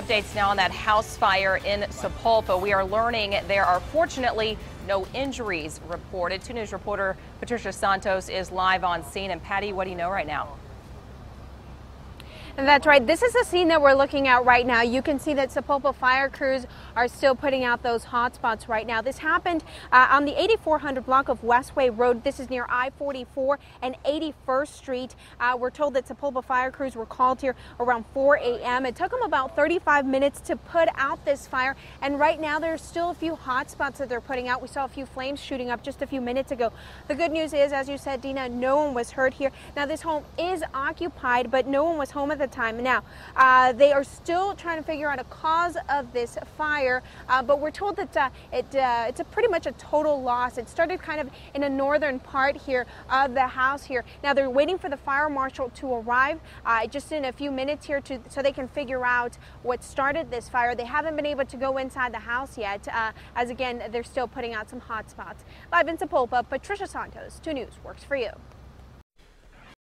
Updates now on that house fire in Sapulpa. We are learning there are fortunately no injuries reported. 2 News reporter Patricia Santos is live on scene. And Patty, what do you know right now? That's right. This is the scene that we're looking at right now. You can see that Sapulpa fire crews are still putting out those hot spots right now. This happened uh, on the 8400 block of Westway Road. This is near I-44 and 81st Street. Uh, we're told that Sapulpa fire crews were called here around 4 a.m. It took them about 35 minutes to put out this fire. And right now there's still a few hot spots that they're putting out. We saw a few flames shooting up just a few minutes ago. The good news is, as you said, Dina, no one was hurt here. Now this home is occupied, but no one was home at the time. Now, uh, they are still trying to figure out a cause of this fire, uh, but we're told that uh, it, uh, it's a pretty much a total loss. It started kind of in a northern part here of the house here. Now, they're waiting for the fire marshal to arrive uh, just in a few minutes here to, so they can figure out what started this fire. They haven't been able to go inside the house yet, uh, as again, they're still putting out some hot spots. Live in Sapulpa, Patricia Santos, 2 News, works for you.